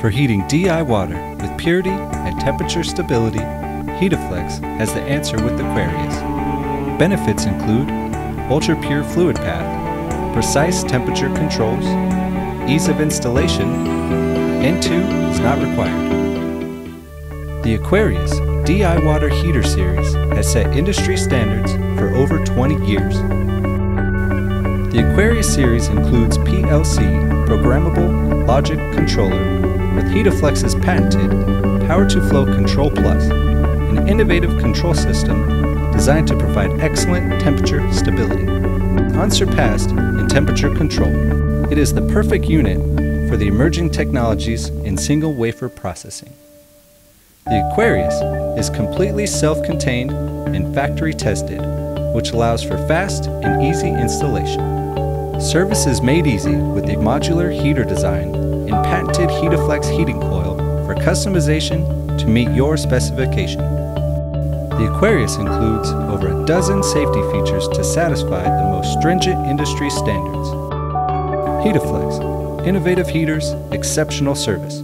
For heating DI water with purity and temperature stability, Heateflex has the answer with Aquarius. Benefits include ultra pure fluid path, precise temperature controls, ease of installation, and two is not required. The Aquarius DI Water Heater Series has set industry standards for over 20 years. The Aquarius series includes PLC programmable logic controller with Heateflex's patented Power to Flow Control Plus, an innovative control system designed to provide excellent temperature stability. Unsurpassed in temperature control, it is the perfect unit for the emerging technologies in single wafer processing. The Aquarius is completely self-contained and factory tested, which allows for fast and easy installation. Service is made easy with the modular heater design and patented Heateflex heating coil for customization to meet your specification. The Aquarius includes over a dozen safety features to satisfy the most stringent industry standards. Heateflex, innovative heaters, exceptional service.